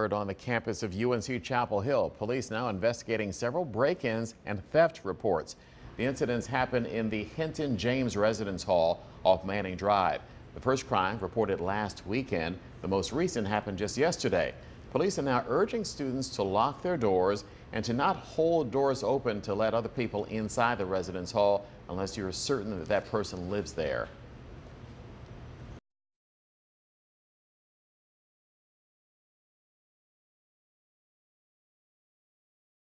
alert on the campus of UNC Chapel Hill. Police now investigating several break-ins and theft reports. The incidents happened in the Hinton James Residence Hall off Manning Drive. The first crime reported last weekend. The most recent happened just yesterday. Police are now urging students to lock their doors and to not hold doors open to let other people inside the residence hall unless you're certain that that person lives there.